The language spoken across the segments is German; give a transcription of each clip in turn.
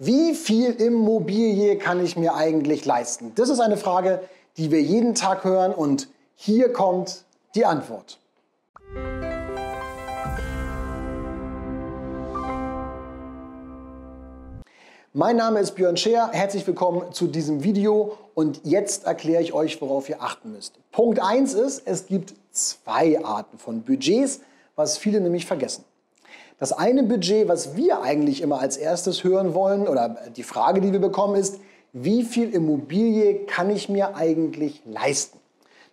Wie viel Immobilie kann ich mir eigentlich leisten? Das ist eine Frage, die wir jeden Tag hören und hier kommt die Antwort. Mein Name ist Björn Scheer, herzlich willkommen zu diesem Video und jetzt erkläre ich euch, worauf ihr achten müsst. Punkt 1 ist, es gibt zwei Arten von Budgets, was viele nämlich vergessen. Das eine Budget, was wir eigentlich immer als erstes hören wollen, oder die Frage, die wir bekommen, ist, wie viel Immobilie kann ich mir eigentlich leisten?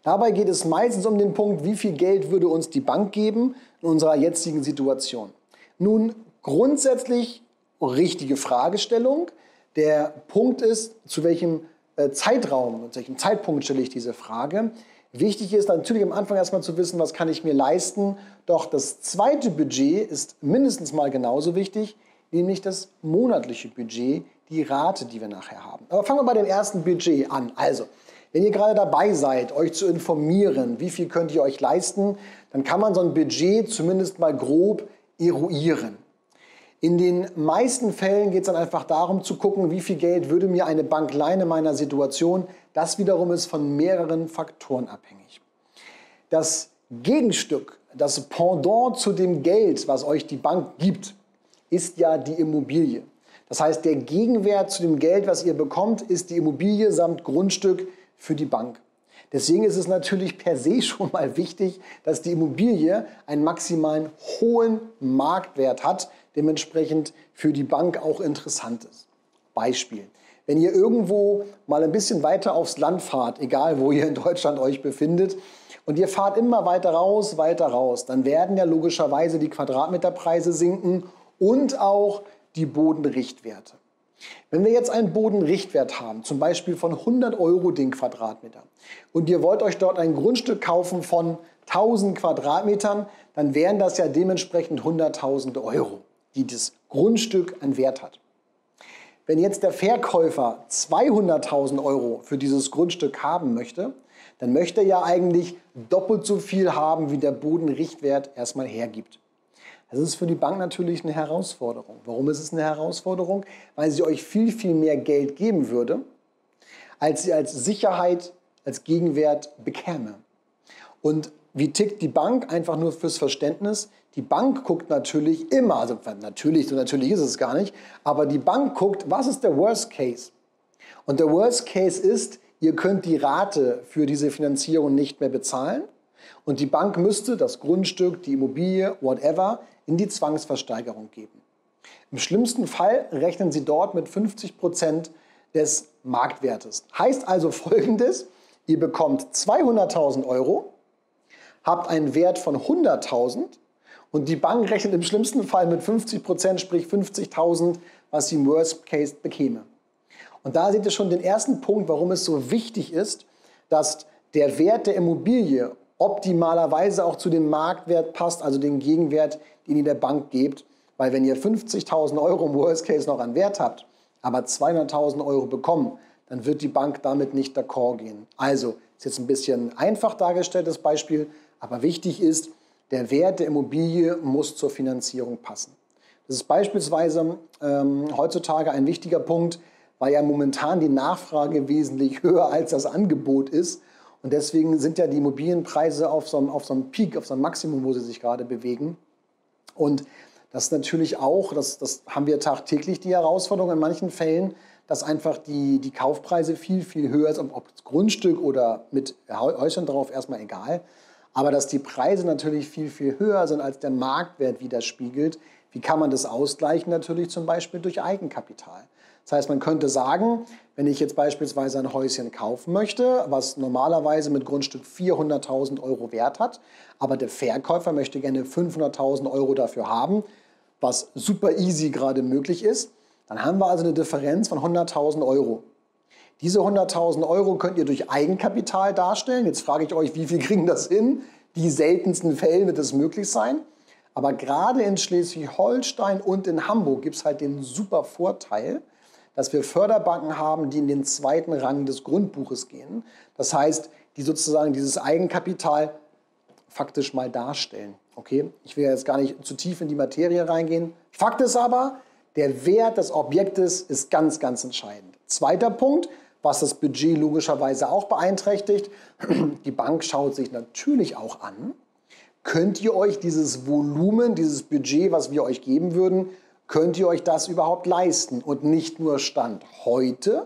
Dabei geht es meistens um den Punkt, wie viel Geld würde uns die Bank geben in unserer jetzigen Situation. Nun, grundsätzlich richtige Fragestellung. Der Punkt ist, zu welchem äh, Zeitraum, zu welchem Zeitpunkt stelle ich diese Frage. Wichtig ist natürlich am Anfang erstmal zu wissen, was kann ich mir leisten. Doch das zweite Budget ist mindestens mal genauso wichtig, nämlich das monatliche Budget, die Rate, die wir nachher haben. Aber fangen wir bei dem ersten Budget an. Also, wenn ihr gerade dabei seid, euch zu informieren, wie viel könnt ihr euch leisten, dann kann man so ein Budget zumindest mal grob eruieren. In den meisten Fällen geht es dann einfach darum zu gucken, wie viel Geld würde mir eine Bank leihen in meiner Situation. Das wiederum ist von mehreren Faktoren abhängig. Das Gegenstück, das Pendant zu dem Geld, was euch die Bank gibt, ist ja die Immobilie. Das heißt, der Gegenwert zu dem Geld, was ihr bekommt, ist die Immobilie samt Grundstück für die Bank. Deswegen ist es natürlich per se schon mal wichtig, dass die Immobilie einen maximalen hohen Marktwert hat, dementsprechend für die Bank auch interessant ist. Beispiel. Wenn ihr irgendwo mal ein bisschen weiter aufs Land fahrt, egal wo ihr in Deutschland euch befindet, und ihr fahrt immer weiter raus, weiter raus, dann werden ja logischerweise die Quadratmeterpreise sinken und auch die Bodenrichtwerte. Wenn wir jetzt einen Bodenrichtwert haben, zum Beispiel von 100 Euro den Quadratmeter, und ihr wollt euch dort ein Grundstück kaufen von 1000 Quadratmetern, dann wären das ja dementsprechend 100.000 Euro, die das Grundstück an Wert hat. Wenn jetzt der Verkäufer 200.000 Euro für dieses Grundstück haben möchte, dann möchte er ja eigentlich doppelt so viel haben, wie der Bodenrichtwert erstmal hergibt. Das ist für die Bank natürlich eine Herausforderung. Warum ist es eine Herausforderung? Weil sie euch viel, viel mehr Geld geben würde, als sie als Sicherheit, als Gegenwert bekäme. Und wie tickt die Bank? Einfach nur fürs Verständnis. Die Bank guckt natürlich immer, also natürlich, so natürlich ist es gar nicht, aber die Bank guckt, was ist der Worst Case? Und der Worst Case ist, ihr könnt die Rate für diese Finanzierung nicht mehr bezahlen und die Bank müsste das Grundstück, die Immobilie, whatever, in die Zwangsversteigerung geben. Im schlimmsten Fall rechnen Sie dort mit 50 Prozent des Marktwertes. Heißt also folgendes, ihr bekommt 200.000 Euro, habt einen Wert von 100.000 und die Bank rechnet im schlimmsten Fall mit 50 Prozent, sprich 50.000, was sie im Worst Case bekäme. Und da seht ihr schon den ersten Punkt, warum es so wichtig ist, dass der Wert der Immobilie optimalerweise auch zu dem Marktwert passt, also den Gegenwert, den ihr der Bank gebt. Weil wenn ihr 50.000 Euro im Worst Case noch an Wert habt, aber 200.000 Euro bekommen, dann wird die Bank damit nicht d'accord gehen. Also, ist jetzt ein bisschen einfach dargestelltes Beispiel, aber wichtig ist, der Wert der Immobilie muss zur Finanzierung passen. Das ist beispielsweise ähm, heutzutage ein wichtiger Punkt, weil ja momentan die Nachfrage wesentlich höher als das Angebot ist. Und deswegen sind ja die Immobilienpreise auf so einem, auf so einem Peak, auf so einem Maximum, wo sie sich gerade bewegen. Und das ist natürlich auch, das, das haben wir tagtäglich die Herausforderung in manchen Fällen, dass einfach die, die Kaufpreise viel, viel höher sind, ob das Grundstück oder mit Häusern drauf, erstmal egal. Aber dass die Preise natürlich viel, viel höher sind, als der Marktwert widerspiegelt. Wie kann man das ausgleichen? Natürlich zum Beispiel durch Eigenkapital. Das heißt, man könnte sagen, wenn ich jetzt beispielsweise ein Häuschen kaufen möchte, was normalerweise mit Grundstück 400.000 Euro Wert hat, aber der Verkäufer möchte gerne 500.000 Euro dafür haben, was super easy gerade möglich ist, dann haben wir also eine Differenz von 100.000 Euro. Diese 100.000 Euro könnt ihr durch Eigenkapital darstellen. Jetzt frage ich euch, wie viel kriegen das hin? Die seltensten Fälle wird es möglich sein. Aber gerade in Schleswig-Holstein und in Hamburg gibt es halt den super Vorteil, dass wir Förderbanken haben, die in den zweiten Rang des Grundbuches gehen. Das heißt, die sozusagen dieses Eigenkapital faktisch mal darstellen. Okay, ich will jetzt gar nicht zu tief in die Materie reingehen. Fakt ist aber, Der Wert des Objektes ist ganz, ganz entscheidend. Zweiter Punkt, was das Budget logischerweise auch beeinträchtigt. Die Bank schaut sich natürlich auch an, könnt ihr euch dieses Volumen, dieses Budget, was wir euch geben würden, könnt ihr euch das überhaupt leisten? Und nicht nur Stand heute,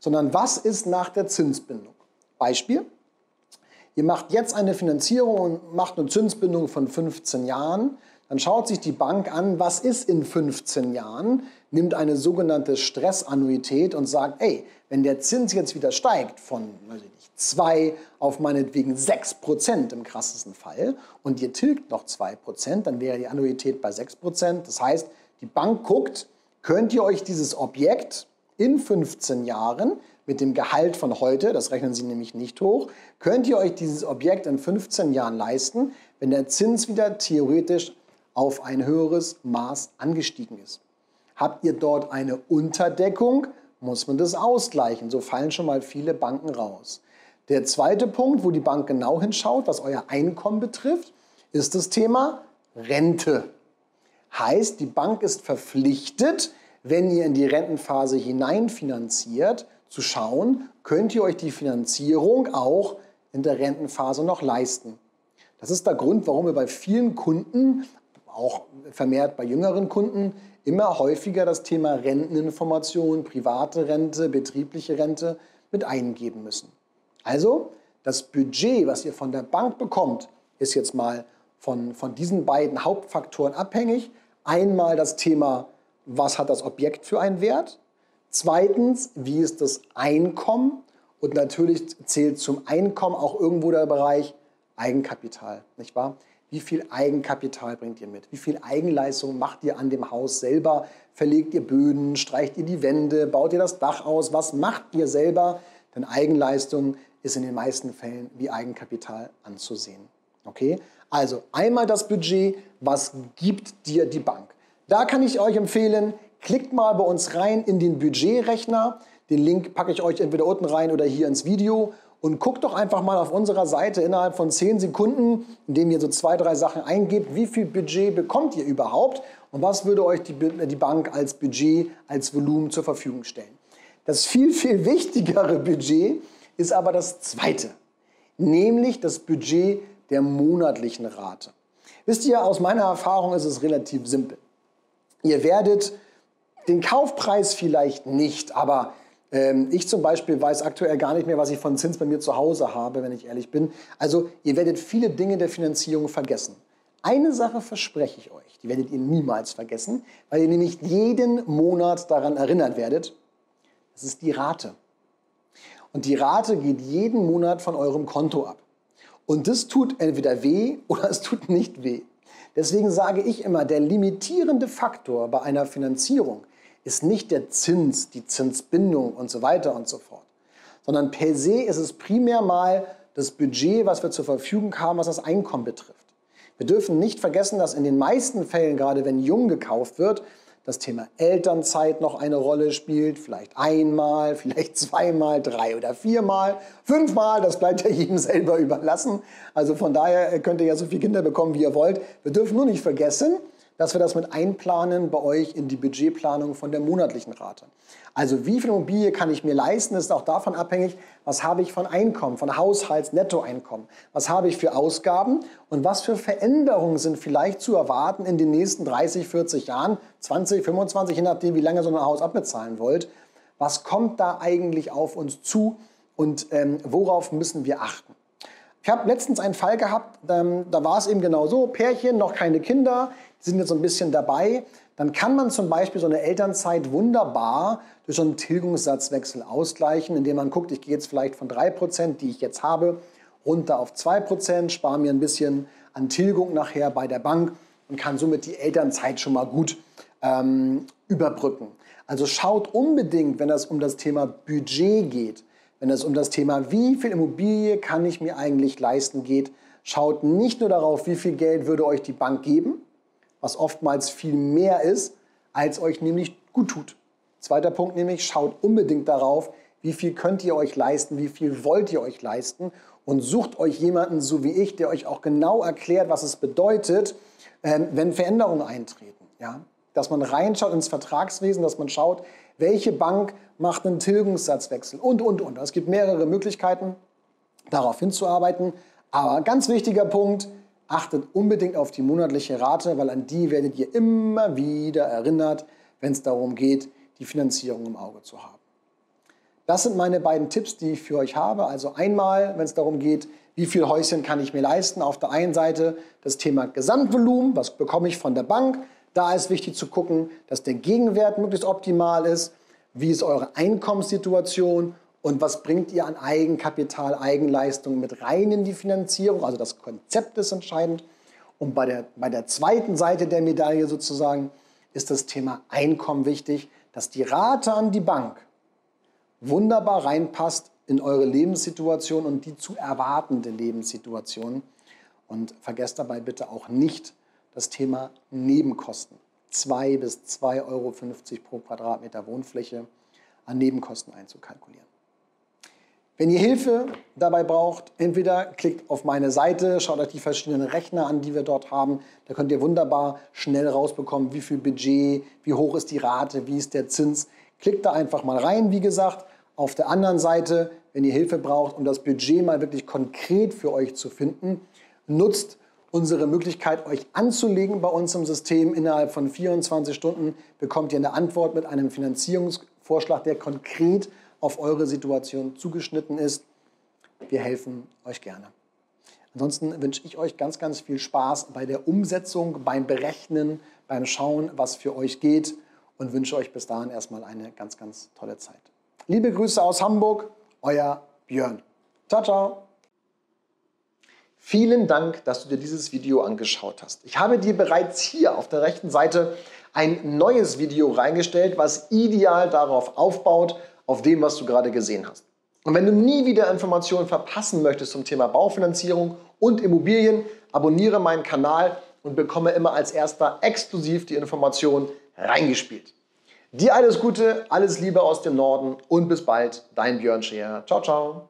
sondern was ist nach der Zinsbindung? Beispiel, ihr macht jetzt eine Finanzierung und macht eine Zinsbindung von 15 Jahren, dann schaut sich die Bank an, was ist in 15 Jahren, nimmt eine sogenannte Stressannuität und sagt, ey, wenn der Zins jetzt wieder steigt von, weiß ich nicht, 2 auf meinetwegen 6 Prozent im krassesten Fall und ihr tilgt noch 2 Prozent, dann wäre die Annuität bei 6 Prozent. Das heißt, die Bank guckt, könnt ihr euch dieses Objekt in 15 Jahren mit dem Gehalt von heute, das rechnen Sie nämlich nicht hoch, könnt ihr euch dieses Objekt in 15 Jahren leisten, wenn der Zins wieder theoretisch auf ein höheres Maß angestiegen ist. Habt ihr dort eine Unterdeckung, muss man das ausgleichen. So fallen schon mal viele Banken raus. Der zweite Punkt, wo die Bank genau hinschaut, was euer Einkommen betrifft, ist das Thema Rente. Heißt, die Bank ist verpflichtet, wenn ihr in die Rentenphase hineinfinanziert, zu schauen, könnt ihr euch die Finanzierung auch in der Rentenphase noch leisten. Das ist der Grund, warum wir bei vielen Kunden, auch vermehrt bei jüngeren Kunden, immer häufiger das Thema Renteninformation, private Rente, betriebliche Rente mit eingeben müssen. Also das Budget, was ihr von der Bank bekommt, ist jetzt mal von, von diesen beiden Hauptfaktoren abhängig. Einmal das Thema, was hat das Objekt für einen Wert? Zweitens, wie ist das Einkommen? Und natürlich zählt zum Einkommen auch irgendwo der Bereich Eigenkapital, nicht wahr? Wie viel Eigenkapital bringt ihr mit? Wie viel Eigenleistung macht ihr an dem Haus selber? Verlegt ihr Böden? Streicht ihr die Wände? Baut ihr das Dach aus? Was macht ihr selber? Denn Eigenleistung ist in den meisten Fällen wie Eigenkapital anzusehen. Okay? Also einmal das Budget, was gibt dir die Bank? Da kann ich euch empfehlen, klickt mal bei uns rein in den Budgetrechner. Den Link packe ich euch entweder unten rein oder hier ins Video und guckt doch einfach mal auf unserer Seite innerhalb von 10 Sekunden, indem ihr so zwei, drei Sachen eingebt, wie viel Budget bekommt ihr überhaupt und was würde euch die, die Bank als Budget, als Volumen zur Verfügung stellen. Das viel, viel wichtigere Budget ist aber das zweite, nämlich das Budget der monatlichen Rate. Wisst ihr, aus meiner Erfahrung ist es relativ simpel. Ihr werdet den Kaufpreis vielleicht nicht, aber ich zum Beispiel weiß aktuell gar nicht mehr, was ich von Zins bei mir zu Hause habe, wenn ich ehrlich bin. Also ihr werdet viele Dinge der Finanzierung vergessen. Eine Sache verspreche ich euch, die werdet ihr niemals vergessen, weil ihr nämlich jeden Monat daran erinnert werdet. Das ist die Rate. Und die Rate geht jeden Monat von eurem Konto ab. Und das tut entweder weh oder es tut nicht weh. Deswegen sage ich immer, der limitierende Faktor bei einer Finanzierung ist nicht der Zins, die Zinsbindung und so weiter und so fort, sondern per se ist es primär mal das Budget, was wir zur Verfügung haben, was das Einkommen betrifft. Wir dürfen nicht vergessen, dass in den meisten Fällen, gerade wenn jung gekauft wird, das Thema Elternzeit noch eine Rolle spielt, vielleicht einmal, vielleicht zweimal, drei oder viermal, fünfmal, das bleibt ja jedem selber überlassen. Also von daher könnt ihr ja so viele Kinder bekommen, wie ihr wollt. Wir dürfen nur nicht vergessen, dass wir das mit einplanen bei euch in die Budgetplanung von der monatlichen Rate. Also wie viel Immobilie kann ich mir leisten, ist auch davon abhängig, was habe ich von Einkommen, von Haushaltsnettoeinkommen, was habe ich für Ausgaben und was für Veränderungen sind vielleicht zu erwarten in den nächsten 30, 40 Jahren, 20, 25, je nachdem, wie lange so ein Haus abbezahlen wollt. Was kommt da eigentlich auf uns zu und ähm, worauf müssen wir achten? Ich habe letztens einen Fall gehabt, ähm, da war es eben genau so, Pärchen, noch keine Kinder, sind jetzt so ein bisschen dabei, dann kann man zum Beispiel so eine Elternzeit wunderbar durch so einen Tilgungssatzwechsel ausgleichen, indem man guckt, ich gehe jetzt vielleicht von 3%, die ich jetzt habe, runter auf 2%, spare mir ein bisschen an Tilgung nachher bei der Bank und kann somit die Elternzeit schon mal gut ähm, überbrücken. Also schaut unbedingt, wenn es um das Thema Budget geht, wenn es um das Thema, wie viel Immobilie kann ich mir eigentlich leisten geht, schaut nicht nur darauf, wie viel Geld würde euch die Bank geben, was oftmals viel mehr ist, als euch nämlich gut tut. Zweiter Punkt nämlich, schaut unbedingt darauf, wie viel könnt ihr euch leisten, wie viel wollt ihr euch leisten und sucht euch jemanden, so wie ich, der euch auch genau erklärt, was es bedeutet, ähm, wenn Veränderungen eintreten. Ja? Dass man reinschaut ins Vertragswesen, dass man schaut, welche Bank macht einen Tilgungssatzwechsel und, und, und. Es gibt mehrere Möglichkeiten, darauf hinzuarbeiten. Aber ganz wichtiger Punkt, achtet unbedingt auf die monatliche Rate, weil an die werdet ihr immer wieder erinnert, wenn es darum geht, die Finanzierung im Auge zu haben. Das sind meine beiden Tipps, die ich für euch habe. Also einmal, wenn es darum geht, wie viel Häuschen kann ich mir leisten. Auf der einen Seite das Thema Gesamtvolumen, was bekomme ich von der Bank. Da ist wichtig zu gucken, dass der Gegenwert möglichst optimal ist. Wie ist eure Einkommenssituation und was bringt ihr an Eigenkapital, Eigenleistung mit rein in die Finanzierung? Also das Konzept ist entscheidend. Und bei der, bei der zweiten Seite der Medaille sozusagen ist das Thema Einkommen wichtig, dass die Rate an die Bank wunderbar reinpasst in eure Lebenssituation und die zu erwartende Lebenssituation. Und vergesst dabei bitte auch nicht das Thema Nebenkosten. 2 bis 2,50 Euro pro Quadratmeter Wohnfläche an Nebenkosten einzukalkulieren. Wenn ihr Hilfe dabei braucht, entweder klickt auf meine Seite, schaut euch die verschiedenen Rechner an, die wir dort haben. Da könnt ihr wunderbar schnell rausbekommen, wie viel Budget, wie hoch ist die Rate, wie ist der Zins. Klickt da einfach mal rein, wie gesagt. Auf der anderen Seite, wenn ihr Hilfe braucht, um das Budget mal wirklich konkret für euch zu finden, nutzt unsere Möglichkeit, euch anzulegen bei uns im System. Innerhalb von 24 Stunden bekommt ihr eine Antwort mit einem Finanzierungsvorschlag, der konkret auf eure Situation zugeschnitten ist. Wir helfen euch gerne. Ansonsten wünsche ich euch ganz, ganz viel Spaß bei der Umsetzung, beim Berechnen, beim Schauen, was für euch geht und wünsche euch bis dahin erstmal eine ganz, ganz tolle Zeit. Liebe Grüße aus Hamburg, euer Björn. Ciao, ciao. Vielen Dank, dass du dir dieses Video angeschaut hast. Ich habe dir bereits hier auf der rechten Seite ein neues Video reingestellt, was ideal darauf aufbaut, auf dem, was du gerade gesehen hast. Und wenn du nie wieder Informationen verpassen möchtest zum Thema Baufinanzierung und Immobilien, abonniere meinen Kanal und bekomme immer als erster exklusiv die Informationen reingespielt. Dir alles Gute, alles Liebe aus dem Norden und bis bald, dein Björn Scheer. Ciao, ciao.